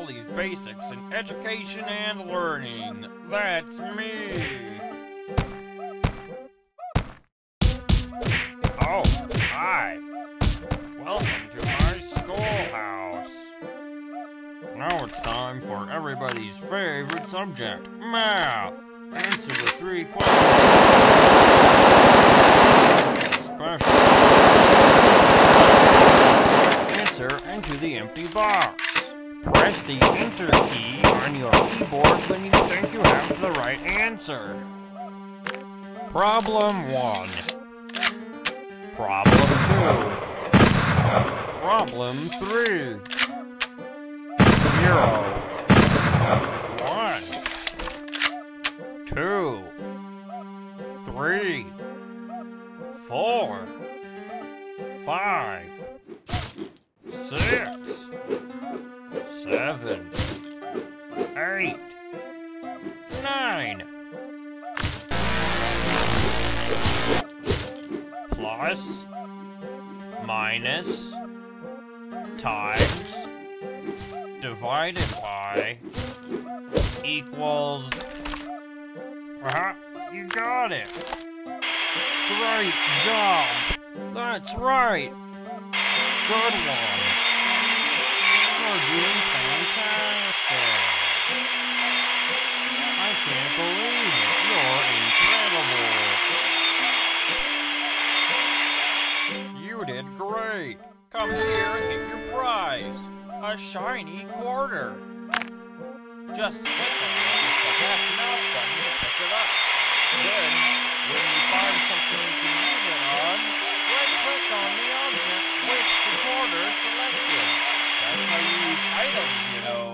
Baldi's Basics in Education and Learning. That's me. Oh, hi. Welcome to my schoolhouse. Now it's time for everybody's favorite subject, math. Answer the three questions. Special. Answer into the empty box. Press the Enter key on your keyboard when you think you have the right answer. Problem 1 Problem 2 Problem 3 0 1 2 3 4 5 6 minus, times, divided by, equals. Uh-huh, you got it. Great job. That's right. Good one. You're doing fantastic. I can't believe great. Come here and get your prize. A shiny quarter. Just click on the left mouse button to pick it up. Then, when you find something you can use it on, right-click on the object with the quarter selected. That's how you use items, you know.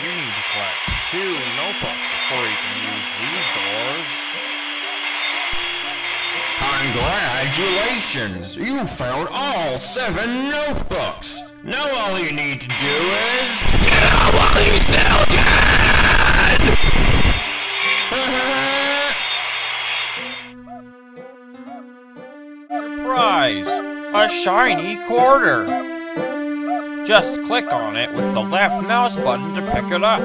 You need to collect two notebooks before you can use these doors. Congratulations! You found all seven notebooks! Now all you need to do is... Get out while you still can! Prize! A shiny quarter! Just click on it with the left mouse button to pick it up.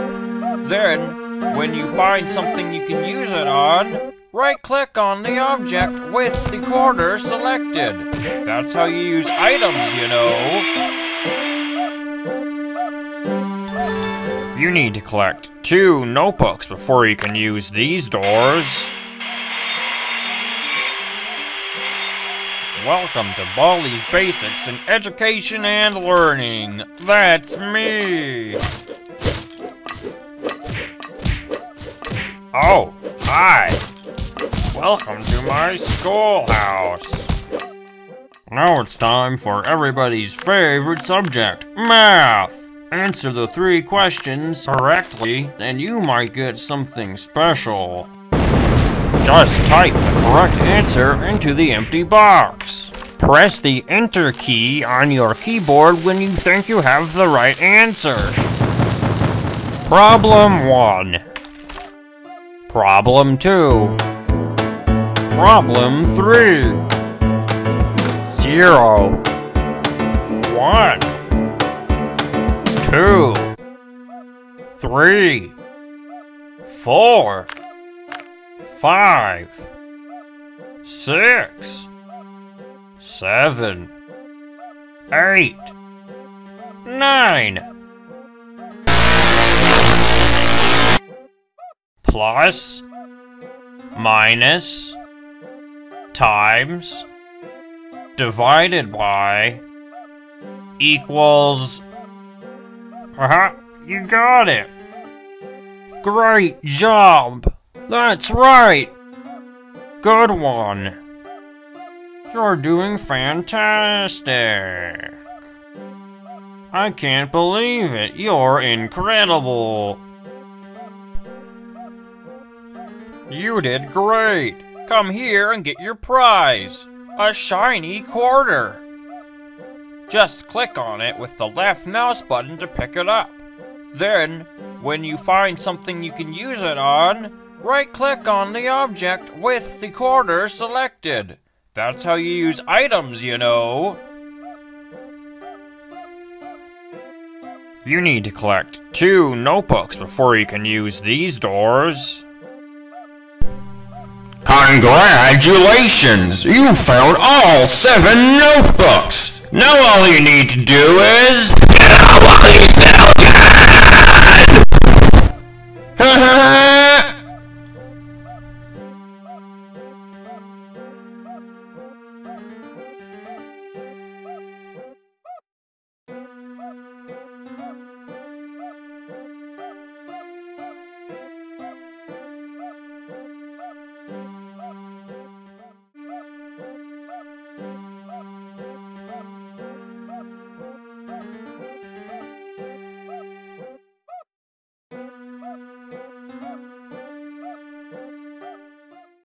Then, when you find something you can use it on, right-click on the object with the quarter selected. That's how you use items, you know. You need to collect two notebooks before you can use these doors. Welcome to Baldi's Basics in Education and Learning. That's me. Oh, hi. Welcome to my schoolhouse. Now it's time for everybody's favorite subject, math. Answer the three questions correctly, and you might get something special. Just type the correct answer into the empty box. Press the Enter key on your keyboard when you think you have the right answer. Problem 1. Problem 2. Problem 3. 0. 1. 2. 3. 4 five, six, seven, eight, nine. Plus, minus, times, divided by, equals. Uh huh, you got it. Great job. That's right! Good one. You're doing fantastic. I can't believe it. You're incredible. You did great. Come here and get your prize. A shiny quarter. Just click on it with the left mouse button to pick it up. Then, when you find something you can use it on, Right-click on the object with the quarter selected. That's how you use items, you know. You need to collect two notebooks before you can use these doors. Congratulations! You found all seven notebooks! Now all you need to do is...